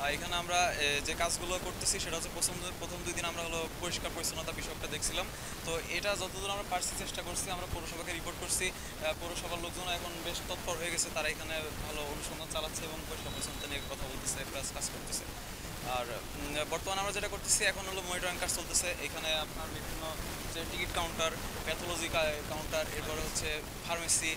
আহ, এখানে আমরা যে কাজগুলো করতেছি সেটা হচ্ছে প্রথম প্রথম দুই দিন আমরা হলো পরিষ্কার পরিচ্ছন্নতা বিষয়টা দেখছিলাম। তো এটা যতদূর আমরা পারছি চেষ্টা করছি আমরা পৌরসভাকে রিপোর্ট করছি। পৌরসভার লোকজন এখন বেশ তৎপর হয়ে গেছে তারা এখানে ভালো অনুসন্ধান চালাচ্ছে এবং পরিষ্কার পরিচ্ছন্নতা নিয়ে কথা বলতেছে প্লাস কাজ করতেছে। আর বর্তমানে আমরা যেটা করতেছি এখন হলো মনিটরিং কাজ চলতেছে। এখানে আপনার বিভিন্ন যে টিকিট কাউন্টার প্যাথোলজি কাউন্টার এরপরে হচ্ছে ফার্মেসি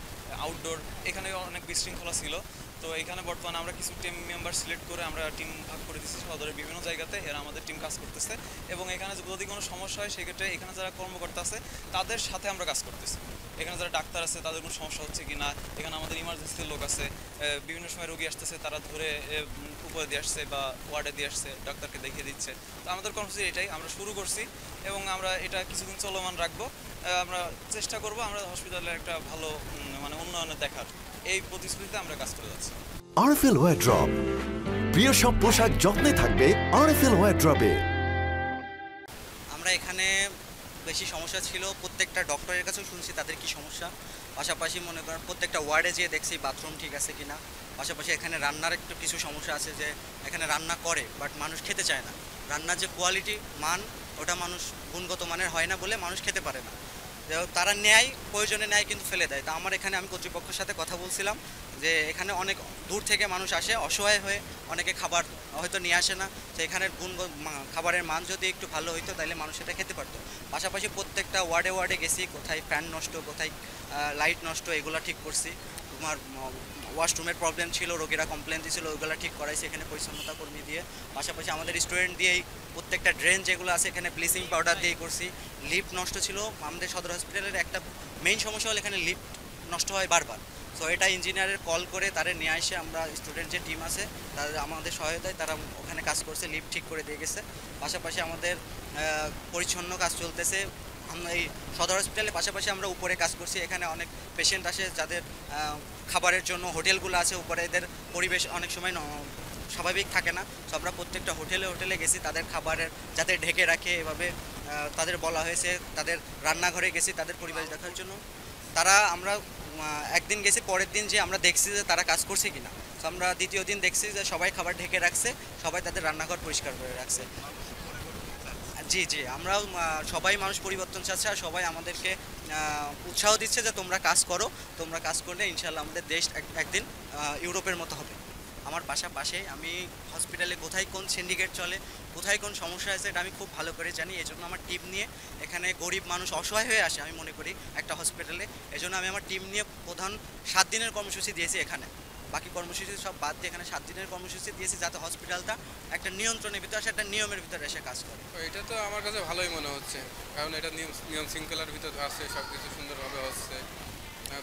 আউটডোর এখানে অনেক বিশৃঙ্খলা ছিল। তো এখানে বর্তমানে আমরা কিছু টিম মেম্বার সিলেক্ট করে আমরা টিম ভাগ করে দিচ্ছি সদরের বিভিন্ন জায়গাতে, এরা আমাদের টিম কাজ করতেছে। এবং এখানে যদি কোনো সমস্যা হয়, সেক্ষেত্রে এখানে যারা কর্মকর্তা আছে, তাদের সাথে আমরা কাজ করতেছি। এখানে যারা ডাক্তার আছে, তাদের কোনো সমস্যা হচ্ছে কি না এখানে আমাদের ইমার্জেন্সির লোক আছে বিভিন্ন সময় রোগী আসতেছে, তারা ধরে উপরে দিয়ে আসছে বা ওয়ার্ডে দিয়ে আসছে ডাক্তারকে দেখিয়ে দিচ্ছে। তো আমাদের কর্মসূচি এটাই আমরা শুরু করছি এবং আমরা এটা কিছুদিন চলমান রাখব। আমরা চেষ্টা করব আমরা হসপিটালের একটা ভালো মানে উন্নয়নে দেখার। এই প্রতিশ্রুতিতে আমরা কাজ করে যাচ্ছি। আরএফএল ওয়ারড্রপ প্রিয় সব পোশাক যত্নে থাকবে আরএফএল ওয়ারড্রপে আমরা এখানে বেশি সমস্যা ছিল, প্রত্যেকটা ডক্টরের কাছেও শুনছি তাদের কি সমস্যা। পাশাপাশি মনে করেন প্রত্যেকটা ওয়ার্ডে যেয়ে দেখছি বাথরুম ঠিক আছে কি না পাশাপাশি এখানে রান্নার একটু কিছু সমস্যা আছে যে, এখানে রান্না করে বাট মানুষ খেতে চায় না। রান্নার যে কোয়ালিটি মান, ওটা মানুষ গুণগত মানের হয় না বলে মানুষ খেতে পারে না। তারা ন্যায়, প্রয়োজনে নেয় কিন্তু ফেলে দেয়। তা আমার এখানে আমি কর্তৃপক্ষের সাথে কথা বলছিলাম যে এখানে অনেক দূর থেকে মানুষ আসে, অসহায় হয়ে অনেকে খাবার হয়তো নিয়ে আসে না। তো এখানের গুণ খাবারের মান যদি একটু ভালো হইতো তাহলে মানুষ এটা খেতে পারতো। পাশাপাশি প্রত্যেকটা ওয়ার্ডে ওয়ার্ডে গেছি, কোথায় ফ্যান নষ্ট, কোথায় লাইট নষ্ট, এগুলো ঠিক করছি। তোমার ওয়াশরুমের প্রবলেম ছিল, রোগীরা কমপ্লেন দিয়েছিল ওইগুলো ঠিক করাইছি, এখানে পরিচ্ছন্নতা কর্মী দিয়ে। পাশাপাশি আমাদের স্টুডেন্ট দিয়েই প্রত্যেকটা ড্রেন যেগুলো আছে, এখানে ব্লিচিং পাউডার দিয়ে করছি। লিফট নষ্ট ছিল, আমাদের সদর হসপিটালের একটা মেইন সমস্যা হলো এখানে লিফট নষ্ট হয় বারবার। তো এটা ইঞ্জিনিয়ারের কল করে তারা নিয়ে আসে, আমরা স্টুডেন্ট যে টিম আছে, তাদের আমাদের সহায়তায় তারা ওখানে কাজ করছে লিফট ঠিক করে দিয়ে গেছে। পাশাপাশি আমাদের পরিচ্ছন্ন কাজ চলতেছে। আমরা এই সদর হসপিটালের পাশাপাশি আমরা উপরে কাজ করছি, এখানে অনেক পেশেন্ট আসে যাদের খাবারের জন্য হোটেলগুলো আছে, উপরে এদের পরিবেশ অনেক সময় স্বাভাবিক থাকে না। তো আমরা প্রত্যেকটা হোটেলে হোটেলে গেছি, তাদের খাবারের যাতে ঢেকে রাখে, এভাবে তাদের বলা হয়েছে, তাদের রান্নাঘরে গেছি, তাদের পরিবেশ দেখার জন্য। তারা আমরা একদিন গেছি, পরের দিন যে আমরা দেখছি যে তারা কাজ করছে কিনা। তো আমরা দ্বিতীয় দিন দেখছি যে সবাই খাবার ঢেকে রাখছে, সবাই তাদের রান্নাঘর পরিষ্কার করে রাখছে। জি জি, আমরাও সবাই মানুষ পরিবর্তন চাচ্ছে আর সবাই আমাদেরকে উৎসাহ দিচ্ছে যে তোমরা কাজ করো, তোমরা কাজ করলে ইনশাল্লাহ আমাদের দেশ এক- একদিন ইউরোপের মতো হবে। আমার বাসা পাশে আমি হসপিটালে কোথায় কোন সিন্ডিকেট চলে, কোথায় কোন সমস্যা আছে এটা আমি খুব ভালো করে জানি এই জন্য আমার টিম নিয়ে এখানে গরিব মানুষ অসহায় হয়ে আসে আমি মনে করি একটা হসপিটালে এই জন্য আমি আমার টিম নিয়ে প্রধান সাত দিনের কর্মসূচি দিয়েছি এখানে। বাকি কর্মসূচি সব বাদ দিয়ে এখানে সাত দিনের কর্মসূচি দিয়েছি যাতে হসপিটালটা একটা নিয়ন্ত্রণের ভিতরে আসে একটা নিয়মের ভিতরে এসে কাজ করে। তো এটা তো আমার কাছে ভালোই মনে হচ্ছে। কারণ এটা নিয়ম নিয়ম শৃঙ্খলার ভিতর আছে সব কিছু সুন্দরভাবে হচ্ছে।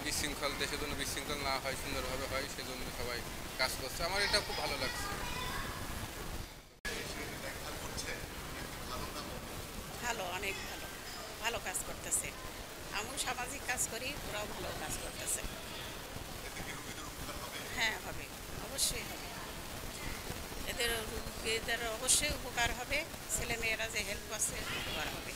বিশৃঙ্খল দেশের জন্য বিশৃঙ্খল না হয় সুন্দরভাবে হয় সেজন্য সবাই কাজ করছে। আমার এটা খুব ভালো লাগছে। ভালো অনেক ভালো। ভালো কাজ করতেছে। আমিও সামাজিক কাজ করি ওরাও ভালো কাজ করতেছে। হ্যাঁ হবে। অবশ্যই হবে। এদের রোগীদের অবশ্যই উপকার হবে। ছেলেমেয়েরা যে হেল্প করছে, উপকার হবে।